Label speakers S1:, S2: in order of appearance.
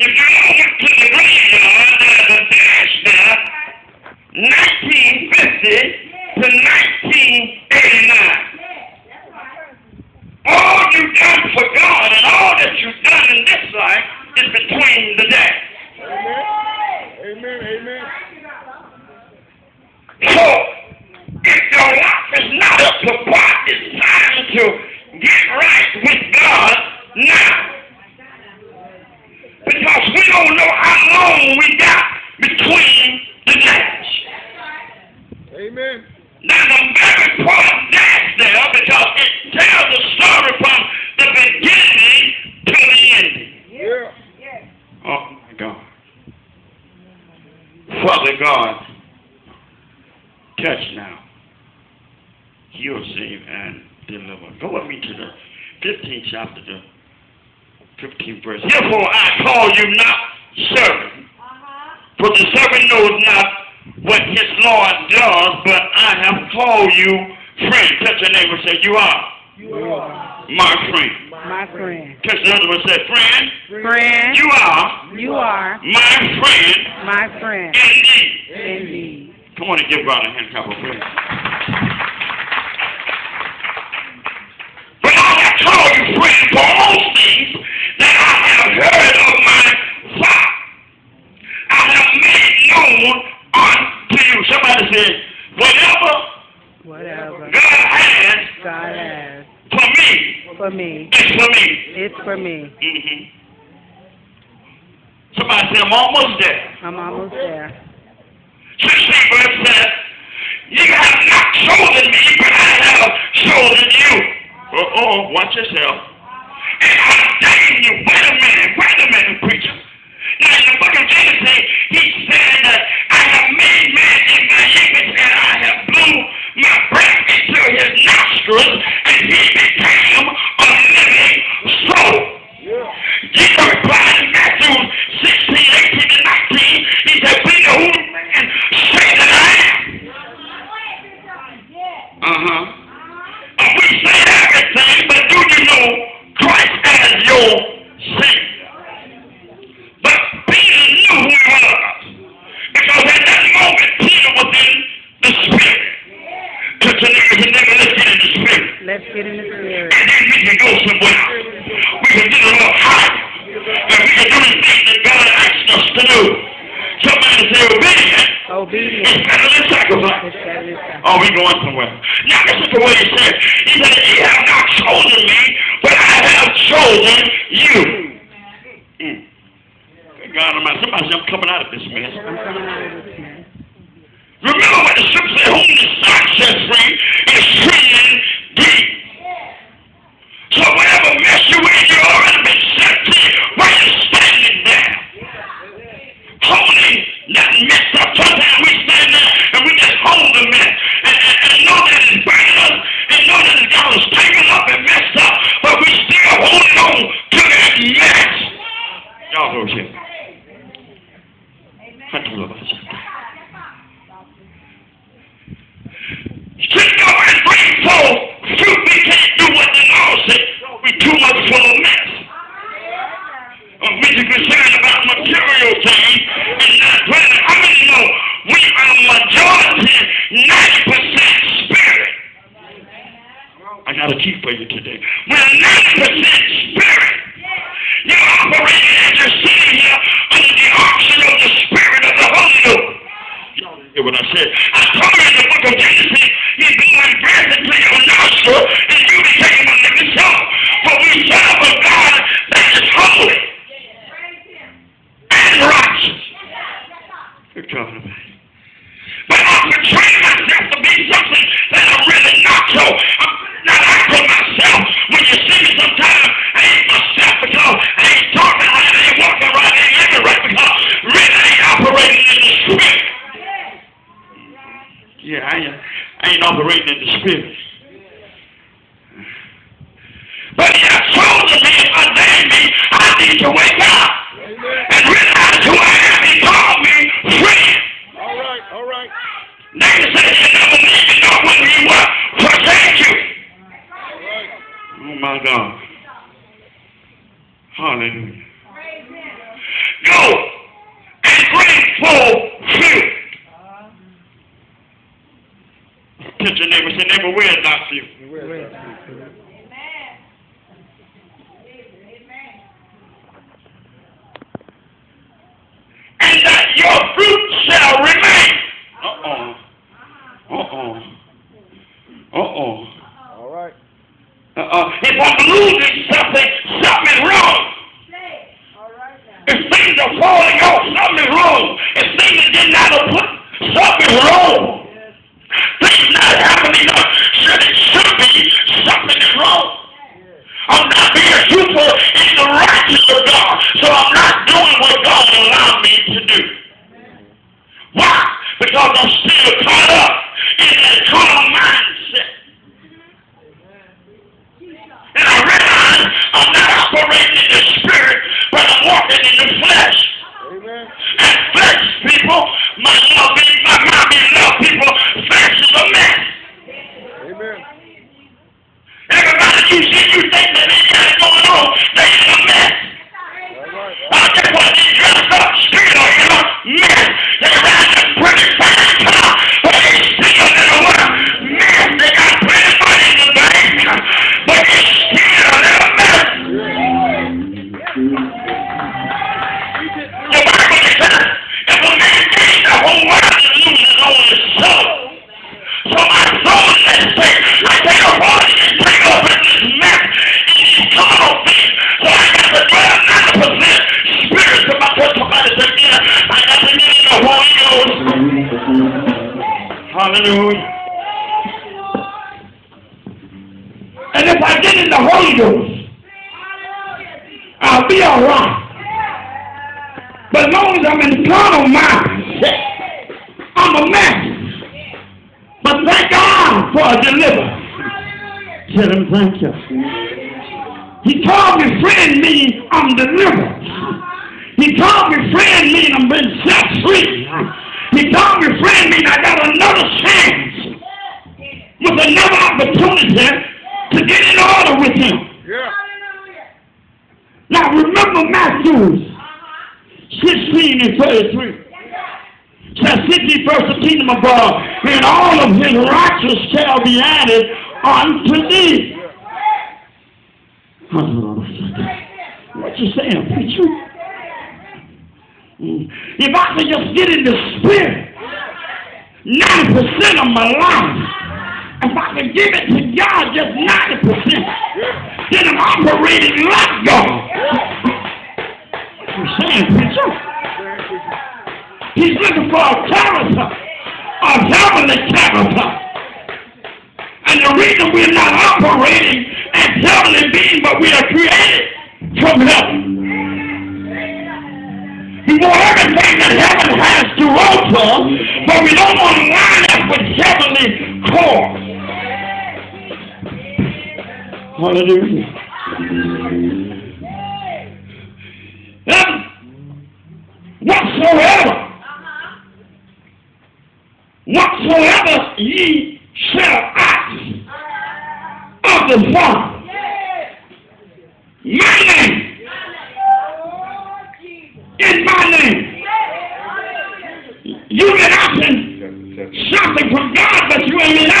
S1: If you all went to the graveyard, a dash there, 1950 to 1989. All you've done for God and all that you've done in this life is between the dash.
S2: Amen. Amen.
S1: So, if your life is not up to par, it's time to get right with God now. Because we don't know how long we got between the dash.
S2: Amen.
S1: There's a very important dash there because it tells the story from the beginning to the ending.
S2: Yeah.
S1: Oh my God. Father God, touch now. Heal, save, and deliver. Go with me to the 15th chapter, the 15th verse. Therefore I call you not servant, uh-huh. for the servant knows not what his Lord does, but I have called you friend. Touch your neighbor and say, You are
S2: You are
S1: my friend.
S3: My friend.
S1: Touch another one and say, Friend,
S3: Friend,
S1: you are
S3: you are
S1: my friend
S3: my friend
S1: indeed.
S3: indeed.
S1: Come on and give God a hand clap of praise. But I have called you friend for all things that I have heard of my Father. I have made known unto you. Somebody said, whatever
S3: Whatever
S1: God has
S3: God has
S1: for me
S3: for me,
S1: is for me.
S3: it's for me.
S1: hmm Somebody said, I'm almost there.
S3: I'm almost there.
S1: 16 verse says, You have not chosen me, but I have chosen you. Oh, oh, watch yourself. And I you. Wait a minute, wait a minute, preacher. Let's get in the spirit. And then we can go somewhere. We can get a little higher. And we can do the things that God asked us to do. Somebody say obedience
S3: Obedience
S1: is better than sacrifice.
S3: is better than sacrifice.
S1: Oh, we going somewhere. Now listen to what he said. He said, Ye have not chosen me, but I have chosen you. Mm. Good God Almighty. Somebody say, I'm coming out of this mess.
S3: I'm coming out of this mess.
S1: Remember what the scripture said, whom the Son sets free is free indeed. So whatever mess you in, you already been set free while you're standing. Holding that mess up. We stand there and we just hold the mess and, and, and know that it's burning us and know that up and messed up, but we still holding on to that mess. Y'all. Got a key for you today. We're 90% spirit. You're operating as you're sitting here under the unction of the spirit of the Holy Ghost. Y'all didn't hear what I said. I told you in the book of Genesis, he blew his breath into your nostril, and you became a living soul. For we serve a God that is holy and righteous. Good God Almighty. Need to wake up and realize who I am. He called me friend.
S2: All right. All right.
S1: David said he never leave you nor will he what forsake you.
S2: All right.
S1: Oh my God. Hallelujah. go and bring forth fruit. Uh-huh. Touch your neighbor, say, neighbor, where is thy fruit?
S2: Where is that?
S1: And that your fruit shall remain. Uh-oh. Uh-oh. Uh-oh.
S2: All right.
S1: Uh-uh. If I'm losing something, something wrong. If things are falling off, something wrong. If things did not put, something wrong. Things not happening uh, should it should be, something is wrong. I'm not being truthful in the righteousness of God, so I'm not doing what God allowed me to do. Why? Because I'm still caught up
S2: Amen.
S1: Everybody you Hallelujah. And if I get in the Holy Ghost, I'll be all right. But as long as I'm in carnal mindset, I'm a mess. But thank God for a deliverance. Tell him thank you. He called me friend mean I'm delivered. He called me friend mean I'm been set free. He called me friend mean I got chance with another opportunity to get in order with him.
S2: Yeah.
S1: Now remember Matthew 16 and 33. Says, seek ye first the kingdom of God, and all of his righteousness shall be added unto thee. What you saying, preacher? Mm. If I could just get in the spirit, 90% of my life, if I could give it to God just 90%, then I'm operating like God. You saying, preacher? He's looking for a character, a heavenly character. And the reason we're not operating as heavenly beings, but we are created from heaven. We want everything that heaven has to offer, but we don't want to line up with heavenly core. Hallelujah. And whatsoever whatsoever ye shall ask of the Father, my name, in my name. You've been asking something from God, but you ain't been